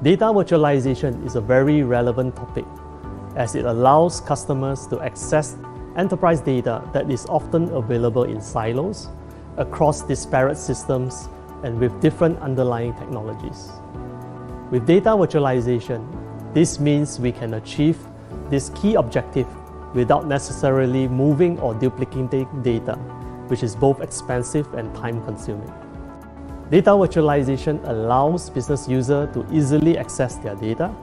Data virtualization is a very relevant topic as it allows customers to access enterprise data that is often available in silos, across disparate systems, and with different underlying technologies. With data virtualization, this means we can achieve this key objective without necessarily moving or duplicating data, which is both expensive and time-consuming. Data virtualization allows business users to easily access their data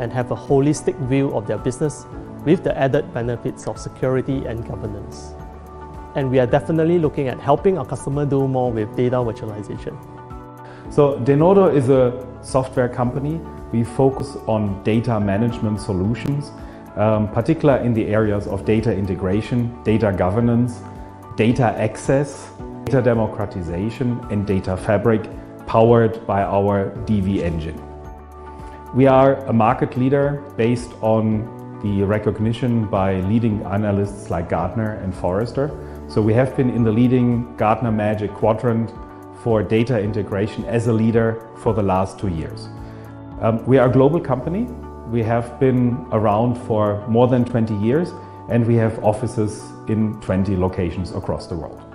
and have a holistic view of their business with the added benefits of security and governance. And we are definitely looking at helping our customer do more with data virtualization. So Denodo is a software company. We focus on data management solutions, um, particularly in the areas of data integration, data governance, data access, data democratization and data fabric powered by our DV engine. We are a market leader based on the recognition by leading analysts like Gartner and Forrester. So we have been in the leading Gartner Magic Quadrant for data integration as a leader for the last two years. Um, we are a global company. We have been around for more than 20 years and we have offices in 20 locations across the world.